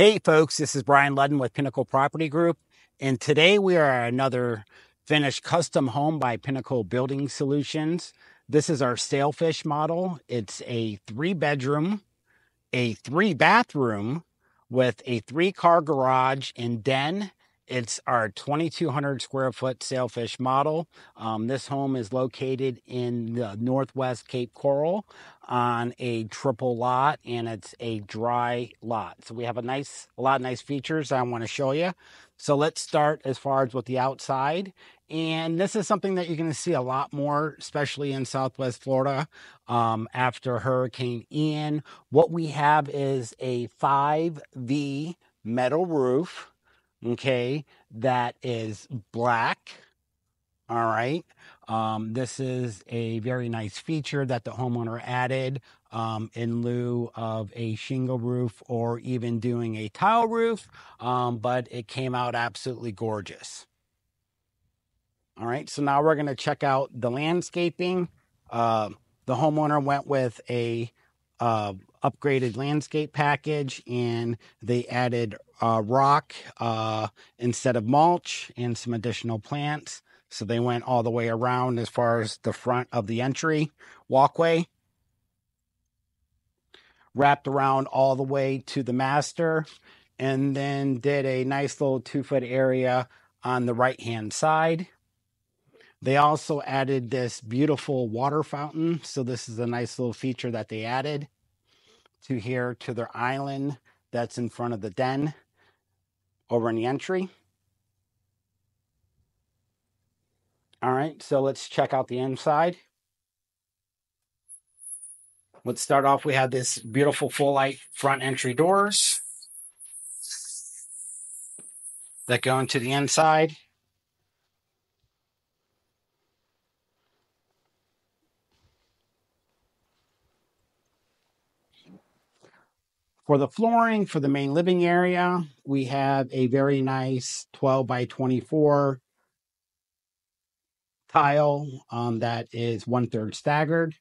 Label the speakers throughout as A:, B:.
A: Hey folks, this is Brian Ludden with Pinnacle Property Group, and today we are another finished custom home by Pinnacle Building Solutions. This is our sailfish model. It's a three bedroom, a three bathroom with a three car garage and den it's our 2,200 square foot sailfish model. Um, this home is located in the northwest Cape Coral on a triple lot, and it's a dry lot. So we have a nice, a lot of nice features I want to show you. So let's start as far as with the outside. And this is something that you're going to see a lot more, especially in Southwest Florida um, after Hurricane Ian. What we have is a 5V metal roof okay, that is black. All right. Um, this is a very nice feature that the homeowner added um, in lieu of a shingle roof or even doing a tile roof, um, but it came out absolutely gorgeous. All right, so now we're going to check out the landscaping. Uh, the homeowner went with a uh, upgraded landscape package and they added uh, rock uh, instead of mulch and some additional plants. So they went all the way around as far as the front of the entry walkway, wrapped around all the way to the master, and then did a nice little two foot area on the right hand side. They also added this beautiful water fountain. So this is a nice little feature that they added to here to their island that's in front of the den over in the entry. All right, so let's check out the inside. Let's start off. We have this beautiful full light front entry doors that go into the inside. For the flooring for the main living area, we have a very nice 12 by 24 tile um, that is one third staggered.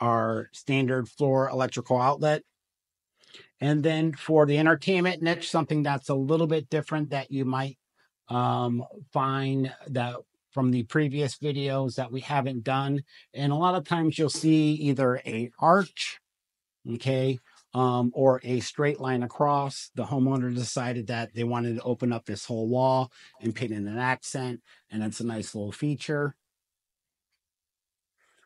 A: Our standard floor electrical outlet. And then for the entertainment niche, something that's a little bit different that you might um, find that from the previous videos that we haven't done. And a lot of times you'll see either a arch, okay, um, or a straight line across. The homeowner decided that they wanted to open up this whole wall and paint in an accent, and it's a nice little feature.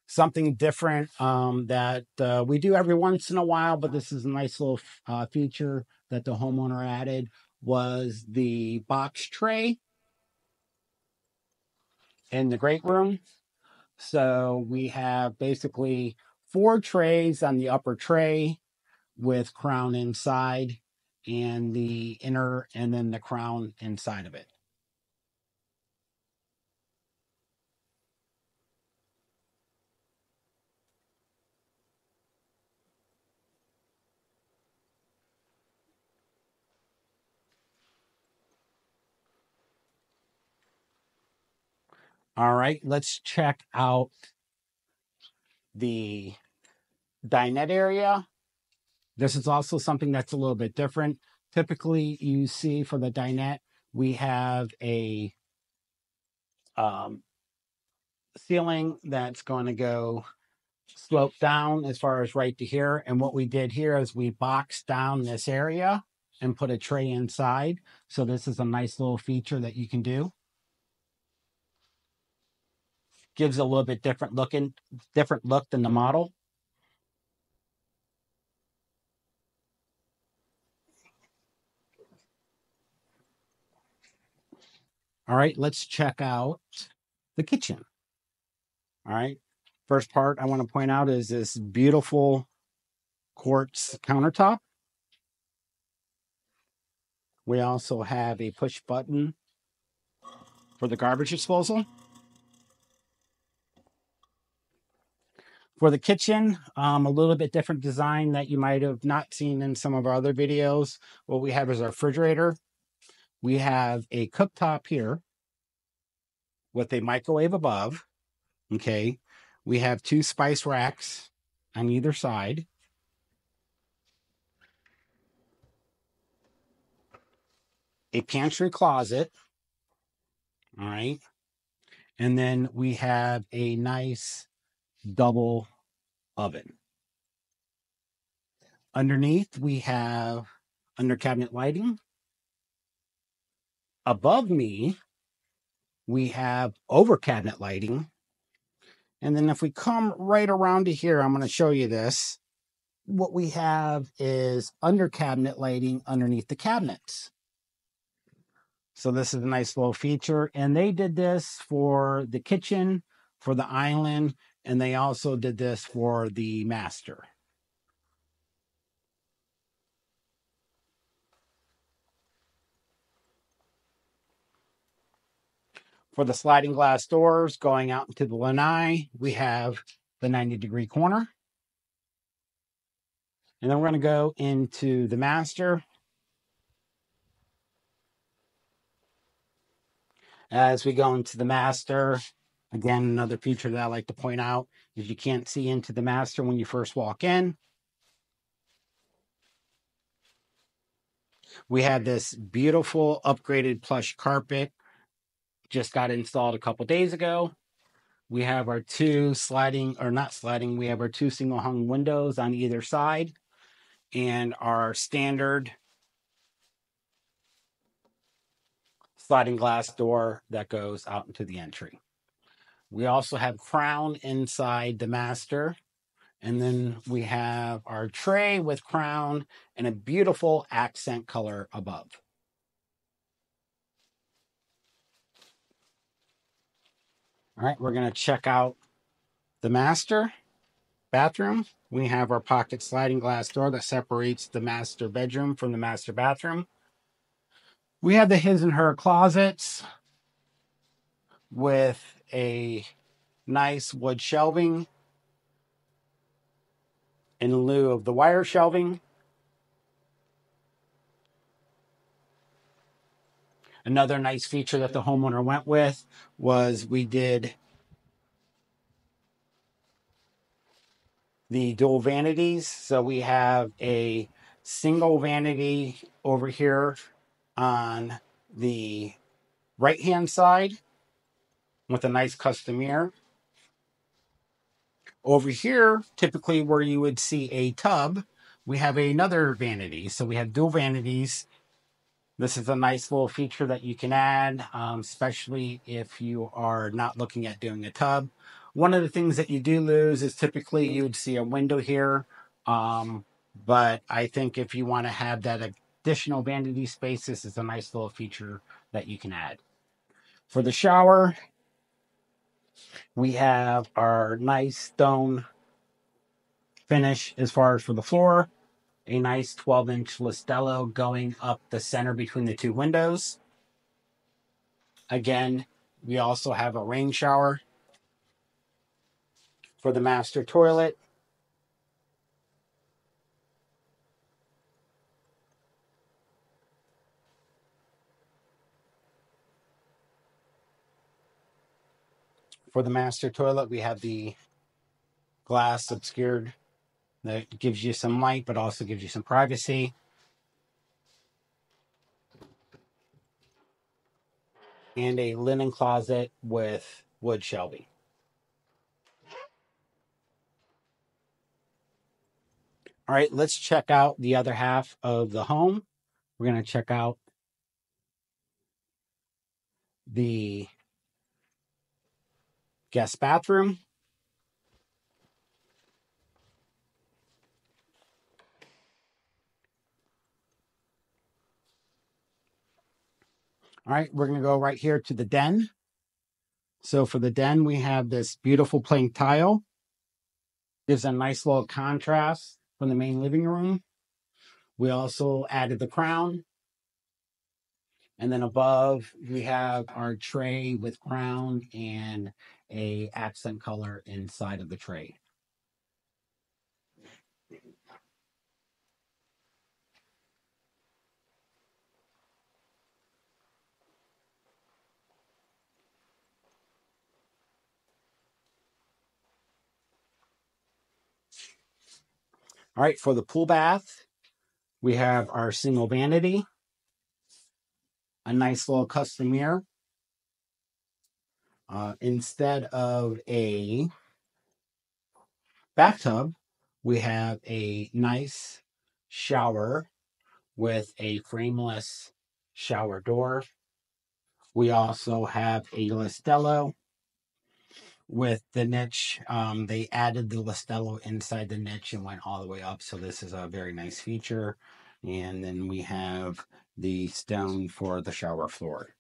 A: Something different um, that uh, we do every once in a while, but this is a nice little uh, feature that the homeowner added was the box tray in the great room. So we have basically four trays on the upper tray with crown inside and the inner and then the crown inside of it. All right, let's check out the dinette area this is also something that's a little bit different. Typically, you see for the dinette, we have a um, ceiling that's going to go slope down as far as right to here. And what we did here is we boxed down this area and put a tray inside. So this is a nice little feature that you can do. Gives a little bit different looking, different look than the model. All right, let's check out the kitchen. All right, first part I want to point out is this beautiful quartz countertop. We also have a push button for the garbage disposal. For the kitchen, um, a little bit different design that you might have not seen in some of our other videos. What we have is our refrigerator we have a cooktop here with a microwave above. Okay. We have two spice racks on either side. a pantry closet. All right. And then we have a nice double oven. Underneath, we have under cabinet lighting. Above me, we have over cabinet lighting. And then if we come right around to here, I'm going to show you this. What we have is under cabinet lighting underneath the cabinets. So this is a nice little feature. And they did this for the kitchen, for the island, and they also did this for the master. For the sliding glass doors going out into the lanai, we have the 90 degree corner. And then we're going to go into the master. As we go into the master, again, another feature that I like to point out is you can't see into the master when you first walk in. We have this beautiful upgraded plush carpet just got installed a couple days ago. We have our two sliding, or not sliding, we have our two single hung windows on either side and our standard sliding glass door that goes out into the entry. We also have crown inside the master. And then we have our tray with crown and a beautiful accent color above. All right, we're going to check out the master bathroom. We have our pocket sliding glass door that separates the master bedroom from the master bathroom. We have the his and her closets with a nice wood shelving in lieu of the wire shelving. Another nice feature that the homeowner went with was we did the dual vanities. So we have a single vanity over here on the right hand side with a nice custom mirror. Over here, typically where you would see a tub, we have another vanity. So we have dual vanities this is a nice little feature that you can add, um, especially if you are not looking at doing a tub. One of the things that you do lose is typically you would see a window here. Um, but I think if you want to have that additional vanity space, this is a nice little feature that you can add. For the shower, we have our nice stone finish as far as for the floor a nice 12 inch Listello going up the center between the two windows. Again, we also have a rain shower for the master toilet. For the master toilet, we have the glass obscured that gives you some light, but also gives you some privacy. And a linen closet with wood shelving. All right, let's check out the other half of the home. We're going to check out the guest bathroom. All right, we're going to go right here to the den. So for the den, we have this beautiful plank tile. Gives a nice little contrast from the main living room. We also added the crown. And then above, we have our tray with crown and a accent color inside of the tray. All right, for the pool bath, we have our single vanity. a nice little custom mirror. Uh, instead of a bathtub, we have a nice shower with a frameless shower door. We also have a Listello with the niche. Um, they added the Listello inside the niche and went all the way up. So this is a very nice feature. And then we have the stone for the shower floor.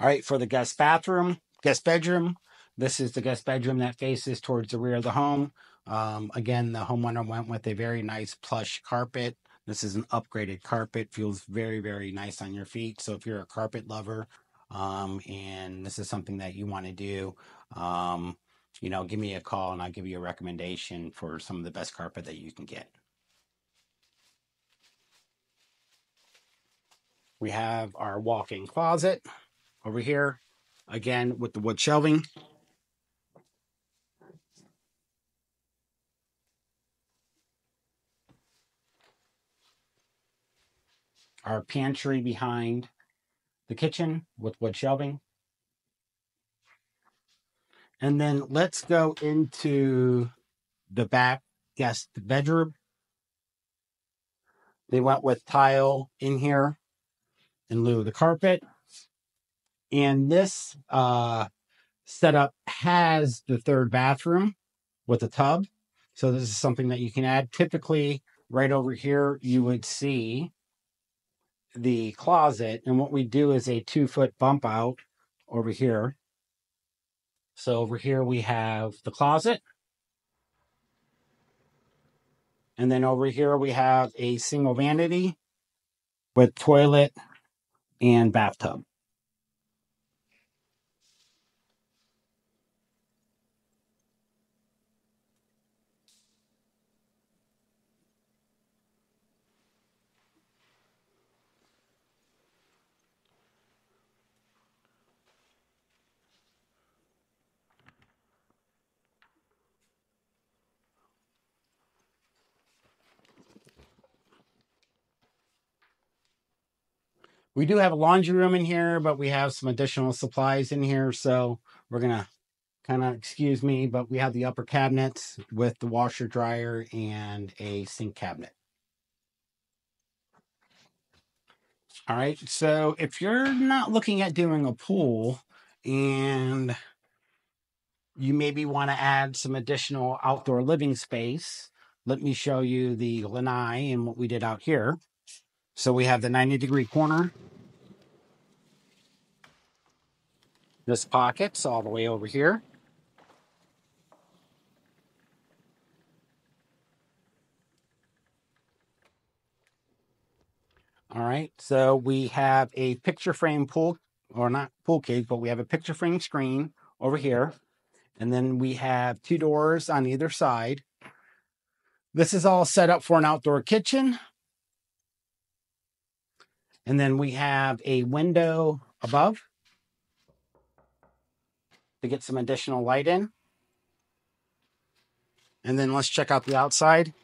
A: All right, for the guest bathroom, guest bedroom, this is the guest bedroom that faces towards the rear of the home. Um, again, the homeowner went with a very nice plush carpet. This is an upgraded carpet, feels very, very nice on your feet. So if you're a carpet lover um, and this is something that you want to do, um, you know, give me a call and I'll give you a recommendation for some of the best carpet that you can get. We have our walk-in closet over here, again with the wood shelving. Our pantry behind the kitchen with wood shelving. And then let's go into the back guest bedroom. They went with tile in here in lieu of the carpet. And this uh, setup has the third bathroom with a tub. So this is something that you can add. Typically, right over here, you would see the closet. And what we do is a two foot bump out over here. So over here we have the closet. And then over here we have a single vanity with toilet and bathtub. We do have a laundry room in here, but we have some additional supplies in here. So we're going to kind of excuse me, but we have the upper cabinets with the washer dryer and a sink cabinet. All right. So if you're not looking at doing a pool and you maybe want to add some additional outdoor living space, let me show you the lanai and what we did out here. So we have the 90 degree corner. This pocket's all the way over here. All right, so we have a picture frame pool, or not pool cage, but we have a picture frame screen over here. And then we have two doors on either side. This is all set up for an outdoor kitchen. And then we have a window above to get some additional light in. And then let's check out the outside.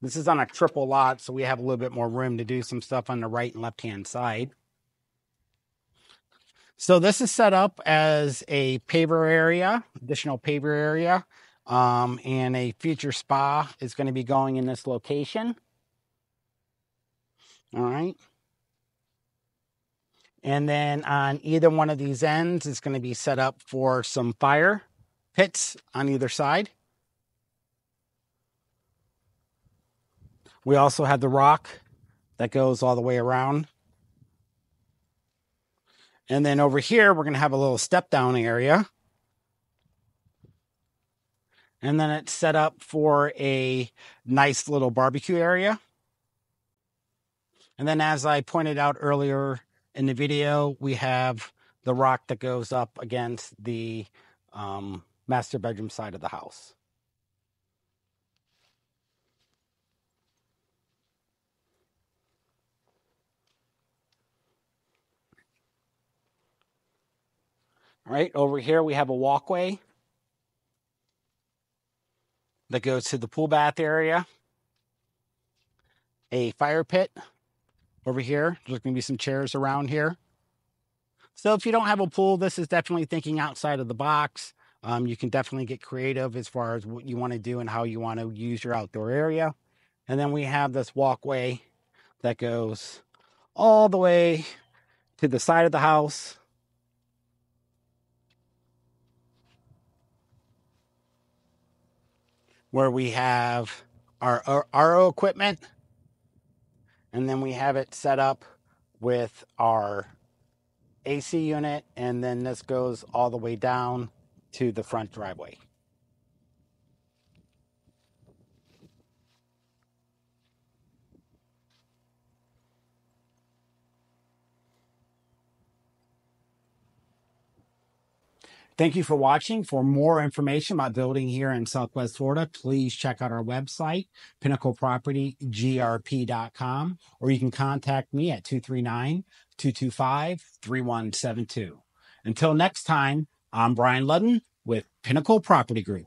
A: This is on a triple lot, so we have a little bit more room to do some stuff on the right and left hand side. So this is set up as a paver area, additional paver area, um, and a future spa is going to be going in this location. All right. And then on either one of these ends, it's going to be set up for some fire pits on either side. We also have the rock that goes all the way around. And then over here, we're going to have a little step down area. And then it's set up for a nice little barbecue area. And then as I pointed out earlier in the video, we have the rock that goes up against the um, master bedroom side of the house. All right, over here we have a walkway that goes to the pool bath area, a fire pit over here. There's going to be some chairs around here. So if you don't have a pool, this is definitely thinking outside of the box. Um, you can definitely get creative as far as what you want to do and how you want to use your outdoor area. And then we have this walkway that goes all the way to the side of the house. Where we have our, RO equipment. And then we have it set up with our AC unit. And then this goes all the way down to the front driveway. Thank you for watching. For more information about building here in Southwest Florida, please check out our website, pinnaclepropertygrp.com, or you can contact me at 239 225 3172. Until next time, I'm Brian Ludden with Pinnacle Property Group.